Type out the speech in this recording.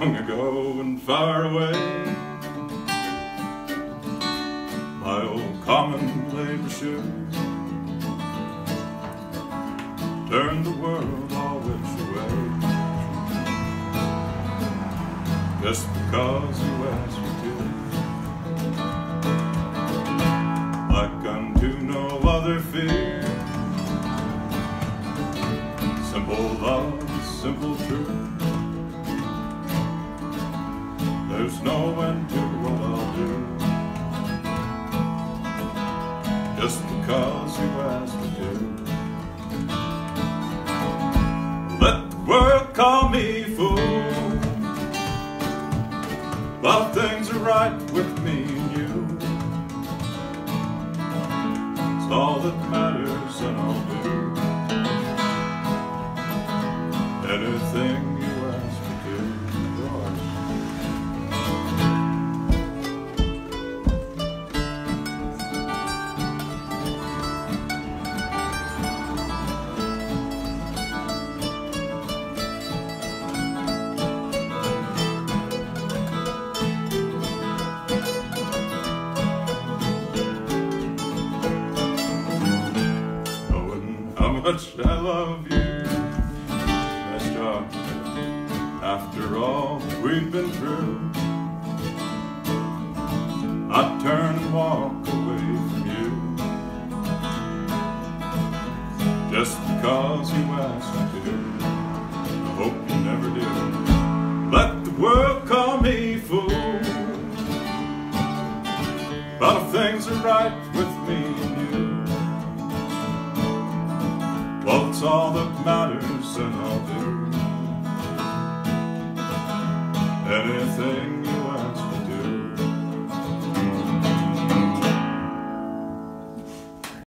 long ago and far away. My old common labor shoes turned the world all which way. Just because you asked me to. Like unto no other fear. Simple love, simple truth. There's no end to what I'll do. Just because you asked me to. Let the world call me fool. But things are right with me and you. It's all that matters, and I'll do anything much I love you. Nice job. After all we've been through, I turn and walk away from you. Just because you asked me to. I hope you never do. Let the world call me fool. But if things are right with all that matters, do. Anything